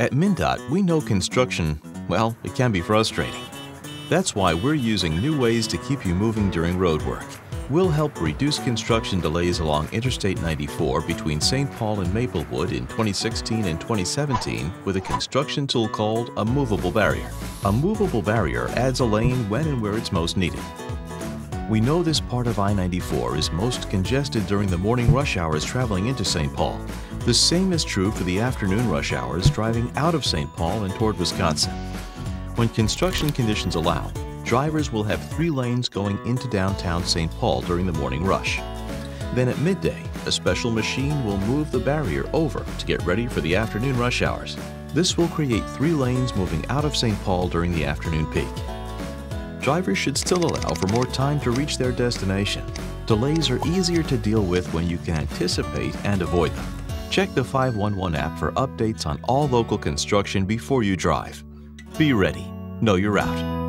At MnDOT, we know construction, well, it can be frustrating. That's why we're using new ways to keep you moving during road work. We'll help reduce construction delays along Interstate 94 between St. Paul and Maplewood in 2016 and 2017 with a construction tool called a movable barrier. A movable barrier adds a lane when and where it's most needed. We know this part of I-94 is most congested during the morning rush hours traveling into St. Paul. The same is true for the afternoon rush hours driving out of St. Paul and toward Wisconsin. When construction conditions allow, drivers will have three lanes going into downtown St. Paul during the morning rush. Then at midday, a special machine will move the barrier over to get ready for the afternoon rush hours. This will create three lanes moving out of St. Paul during the afternoon peak. Drivers should still allow for more time to reach their destination. Delays are easier to deal with when you can anticipate and avoid them. Check the 511 app for updates on all local construction before you drive. Be ready. Know your route.